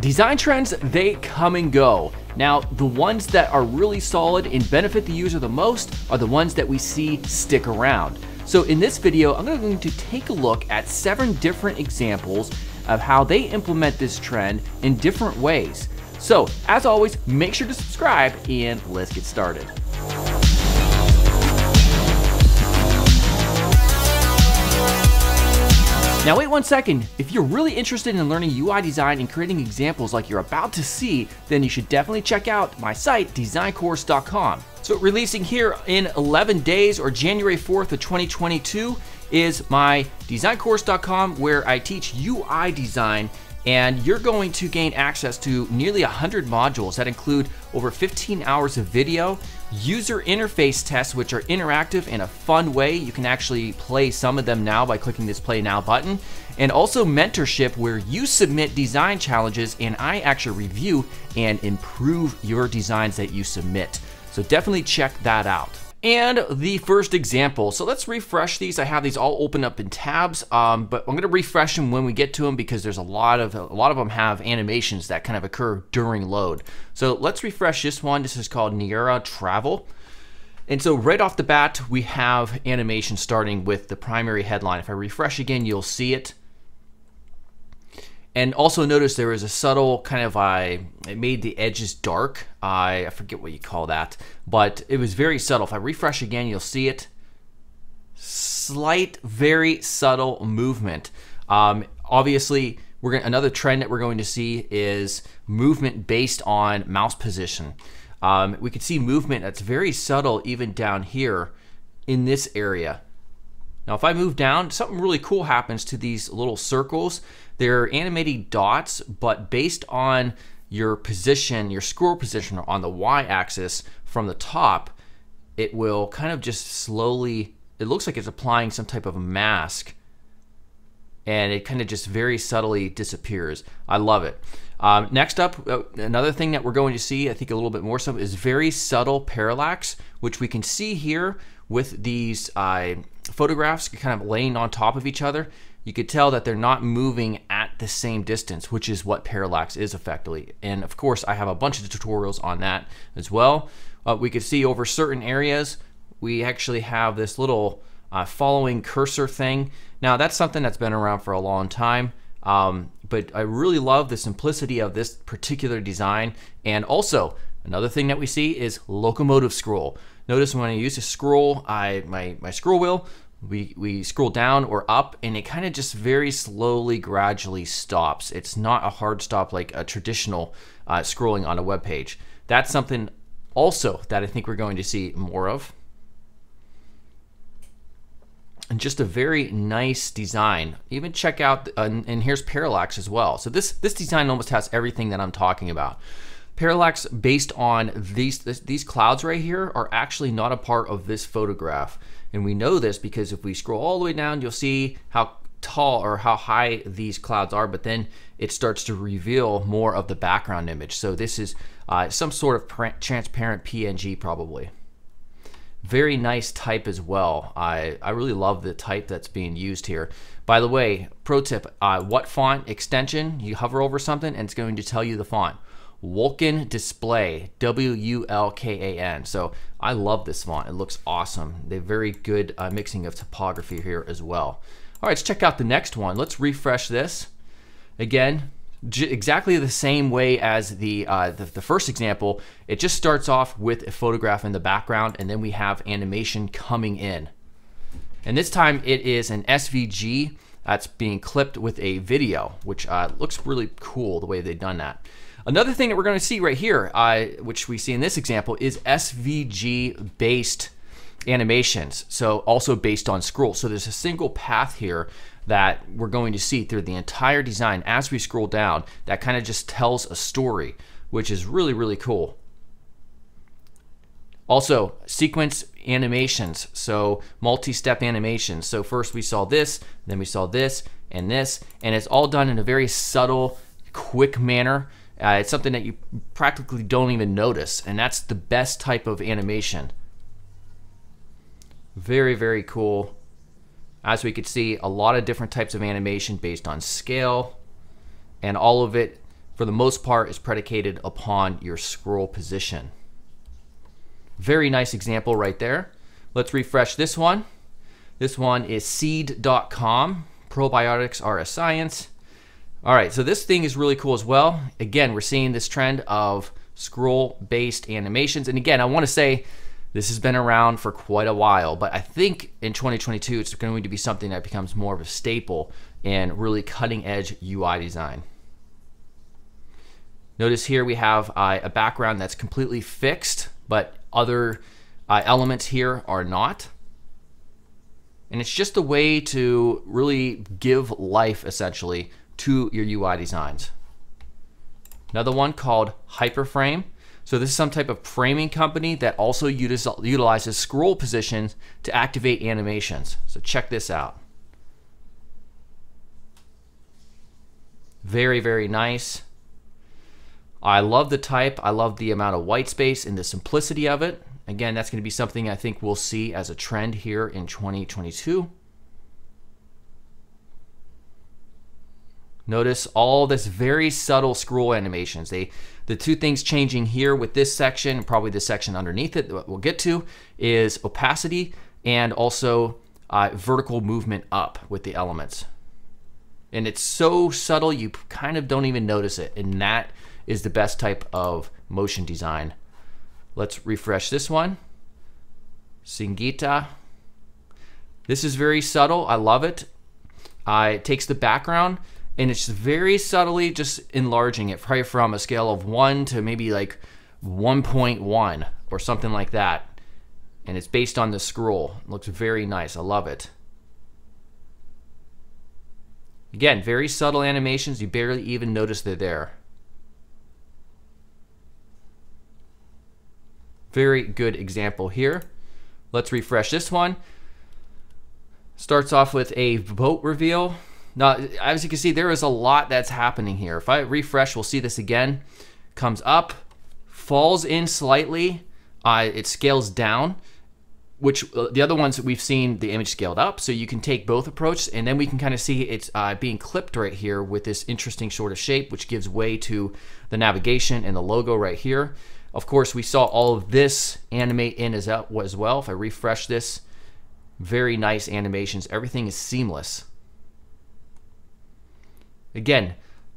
Design trends, they come and go. Now, the ones that are really solid and benefit the user the most are the ones that we see stick around. So in this video, I'm going to take a look at seven different examples of how they implement this trend in different ways. So, as always, make sure to subscribe and let's get started. Now wait one second, if you're really interested in learning UI design and creating examples like you're about to see, then you should definitely check out my site, designcourse.com. So releasing here in 11 days or January 4th of 2022 is my designcourse.com where I teach UI design and you're going to gain access to nearly 100 modules that include over 15 hours of video, user interface tests which are interactive in a fun way. You can actually play some of them now by clicking this play now button, and also mentorship where you submit design challenges and I actually review and improve your designs that you submit. So definitely check that out. And the first example, so let's refresh these. I have these all open up in tabs, um, but I'm gonna refresh them when we get to them because there's a lot of a lot of them have animations that kind of occur during load. So let's refresh this one. This is called Niera Travel. And so right off the bat, we have animation starting with the primary headline. If I refresh again, you'll see it. And also notice there is a subtle kind of I it made the edges dark. I, I forget what you call that, but it was very subtle. If I refresh again, you'll see it. Slight, very subtle movement. Um, obviously, we're gonna, another trend that we're going to see is movement based on mouse position. Um, we can see movement that's very subtle even down here in this area. Now, if I move down, something really cool happens to these little circles. They're animating dots, but based on your position, your scroll position on the y-axis from the top, it will kind of just slowly, it looks like it's applying some type of mask and it kind of just very subtly disappears. I love it. Um, next up, uh, another thing that we're going to see, I think a little bit more so, is very subtle parallax, which we can see here with these uh, photographs kind of laying on top of each other you could tell that they're not moving at the same distance, which is what parallax is effectively. And of course, I have a bunch of tutorials on that as well. Uh, we could see over certain areas, we actually have this little uh, following cursor thing. Now that's something that's been around for a long time. Um, but I really love the simplicity of this particular design. And also, another thing that we see is locomotive scroll. Notice when I use a scroll, I my, my scroll wheel we, we scroll down or up and it kind of just very slowly, gradually stops. It's not a hard stop like a traditional uh, scrolling on a web page. That's something also that I think we're going to see more of. And just a very nice design. Even check out, uh, and here's parallax as well. So this, this design almost has everything that I'm talking about. Parallax based on these, this, these clouds right here are actually not a part of this photograph. And we know this because if we scroll all the way down, you'll see how tall or how high these clouds are, but then it starts to reveal more of the background image. So this is uh, some sort of transparent PNG probably. Very nice type as well. I, I really love the type that's being used here. By the way, pro tip, uh, WhatFont extension, you hover over something and it's going to tell you the font. Wulkan Display, W-U-L-K-A-N. So I love this font. It looks awesome. They very good uh, mixing of typography here as well. All right, let's check out the next one. Let's refresh this. Again, exactly the same way as the, uh, the, the first example. It just starts off with a photograph in the background, and then we have animation coming in. And this time it is an SVG that's being clipped with a video, which uh, looks really cool the way they've done that. Another thing that we're going to see right here, uh, which we see in this example, is SVG based animations. So also based on scroll. So there's a single path here that we're going to see through the entire design as we scroll down that kind of just tells a story, which is really, really cool. Also, sequence animations, so multi-step animations. So first we saw this, then we saw this, and this, and it's all done in a very subtle, quick manner uh, it's something that you practically don't even notice, and that's the best type of animation. Very, very cool. As we could see, a lot of different types of animation based on scale, and all of it for the most part, is predicated upon your scroll position. Very nice example right there. Let's refresh this one. This one is seed.com. Probiotics are a science. All right, so this thing is really cool as well. Again, we're seeing this trend of scroll based animations. And again, I want to say this has been around for quite a while, but I think in 2022 it's going to be something that becomes more of a staple in really cutting edge UI design. Notice here we have uh, a background that's completely fixed, but other uh, elements here are not. And it's just a way to really give life essentially to your UI designs. Another one called Hyperframe. So this is some type of framing company that also utilizes scroll positions to activate animations. So check this out. Very, very nice. I love the type. I love the amount of white space and the simplicity of it. Again, that's going to be something I think we'll see as a trend here in 2022. Notice all this very subtle scroll animations. They, the two things changing here with this section, probably the section underneath it that we'll get to, is opacity and also uh, vertical movement up with the elements. And it's so subtle you kind of don't even notice it. And that is the best type of motion design. Let's refresh this one. Singita. This is very subtle. I love it. Uh, it takes the background and it's very subtly just enlarging it, probably from a scale of one to maybe like 1.1 or something like that. And it's based on the scroll. It looks very nice. I love it. Again, very subtle animations. You barely even notice they're there. Very good example here. Let's refresh this one. Starts off with a boat reveal. Now, as you can see, there is a lot that's happening here. If I refresh, we'll see this again. Comes up, falls in slightly, uh, it scales down, which uh, the other ones we've seen the image scaled up. So you can take both approaches, and then we can kind of see it's uh, being clipped right here with this interesting sort of shape, which gives way to the navigation and the logo right here. Of course, we saw all of this animate in as well. If I refresh this, very nice animations. Everything is seamless. Again,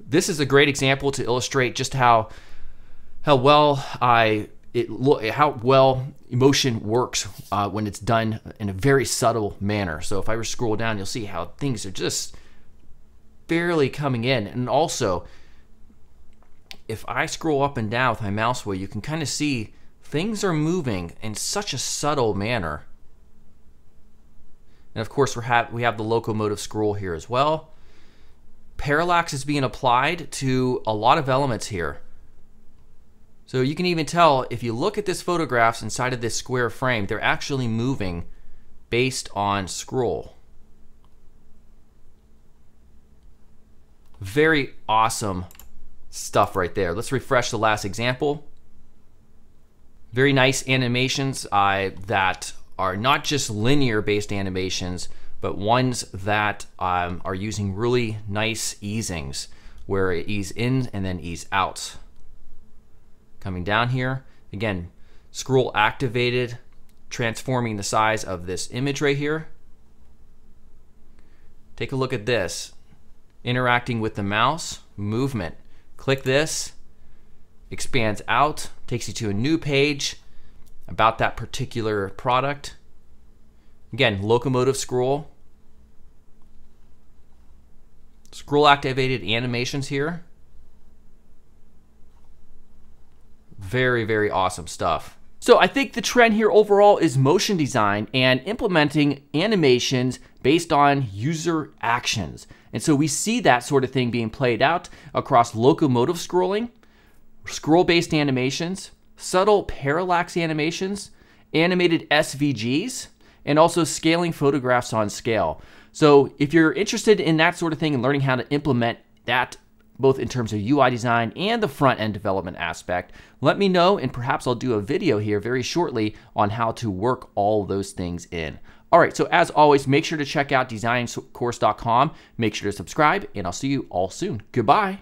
this is a great example to illustrate just how how well I it how well emotion works uh, when it's done in a very subtle manner. So if I were to scroll down, you'll see how things are just barely coming in, and also if I scroll up and down with my mouse wheel, you can kind of see things are moving in such a subtle manner. And of course, we have we have the locomotive scroll here as well parallax is being applied to a lot of elements here. So you can even tell if you look at this photographs inside of this square frame, they're actually moving based on scroll. Very awesome stuff right there. Let's refresh the last example. Very nice animations uh, that are not just linear based animations, but ones that um, are using really nice easings where it ease in and then ease out. Coming down here, again, scroll activated, transforming the size of this image right here. Take a look at this. Interacting with the mouse, movement. Click this, expands out, takes you to a new page about that particular product. Again, locomotive scroll. Scroll activated animations here. Very, very awesome stuff. So I think the trend here overall is motion design and implementing animations based on user actions. And so we see that sort of thing being played out across locomotive scrolling, scroll-based animations, subtle parallax animations, animated SVGs, and also scaling photographs on scale. So if you're interested in that sort of thing and learning how to implement that both in terms of UI design and the front end development aspect, let me know and perhaps I'll do a video here very shortly on how to work all those things in. All right, so as always, make sure to check out designcourse.com. Make sure to subscribe, and I'll see you all soon. Goodbye.